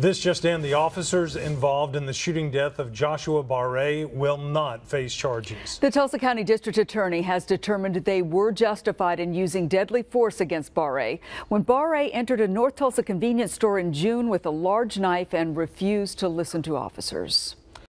This just in, the officers involved in the shooting death of Joshua Barre will not face charges. The Tulsa County District Attorney has determined they were justified in using deadly force against Barre when Barre entered a North Tulsa convenience store in June with a large knife and refused to listen to officers.